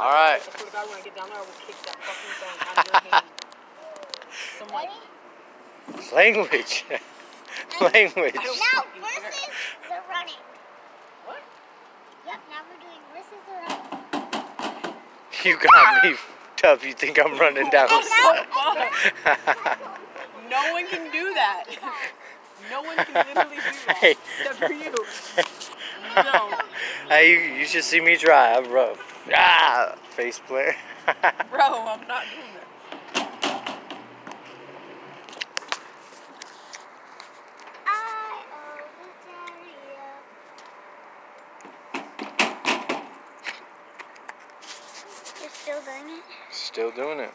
All right. I swear to God, when I get down there, I will kick that fucking thing out of your hand. Language. Language. Now versus the running. What? Yep, now we're doing versus the running. You got me tough. You think I'm running down? I'm so fucked. No one can do that. No one can literally do that. Hey. Except for you. No. hey, you, you should see me try. I'm rough. Ah, face player. Bro, I'm not doing that. I owe the You're still doing it? Still doing it.